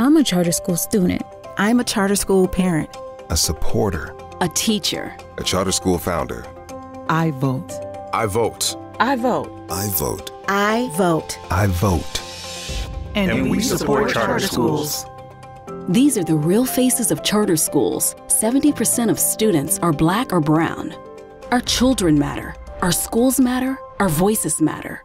I'm a charter school student. I'm a charter school parent. A supporter. A teacher. A charter school founder. I vote. I vote. I vote. I vote. I vote. I vote. And, And we support charter schools. These are the real faces of charter schools. 70% of students are black or brown. Our children matter. Our schools matter. Our voices matter.